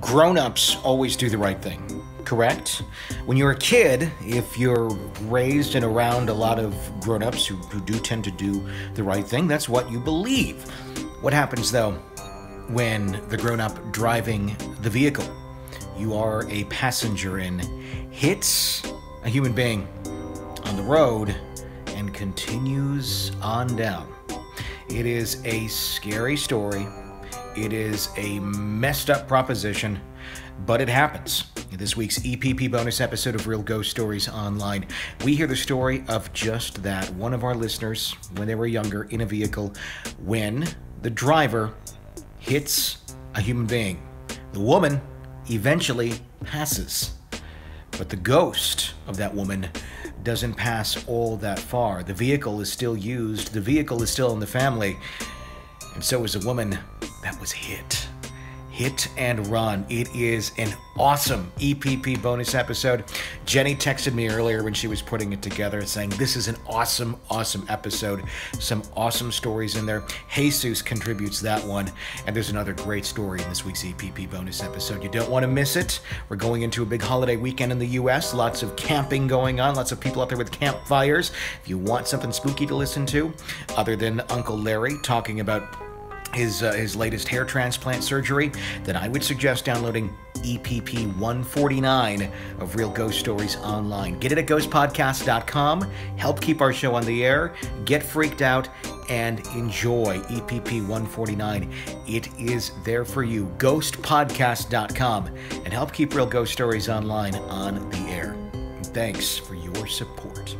grown-ups always do the right thing, correct? When you're a kid, if you're raised and around a lot of grown-ups who, who do tend to do the right thing, that's what you believe. What happens though when the grown-up driving the vehicle? You are a passenger in hits a human being on the road and continues on down. It is a scary story it is a messed up proposition, but it happens. In this week's EPP bonus episode of Real Ghost Stories Online, we hear the story of just that. One of our listeners, when they were younger, in a vehicle, when the driver hits a human being. The woman eventually passes, but the ghost of that woman doesn't pass all that far. The vehicle is still used, the vehicle is still in the family, and so is the woman that was hit. Hit and Run. It is an awesome EPP bonus episode. Jenny texted me earlier when she was putting it together saying, This is an awesome, awesome episode. Some awesome stories in there. Jesus contributes that one. And there's another great story in this week's EPP bonus episode. You don't want to miss it. We're going into a big holiday weekend in the U.S., lots of camping going on, lots of people out there with campfires. If you want something spooky to listen to, other than Uncle Larry talking about his uh, his latest hair transplant surgery, then I would suggest downloading EPP 149 of Real Ghost Stories online. Get it at ghostpodcast.com. Help keep our show on the air. Get freaked out and enjoy EPP 149. It is there for you. Ghostpodcast.com and help keep Real Ghost Stories online on the air. thanks for your support.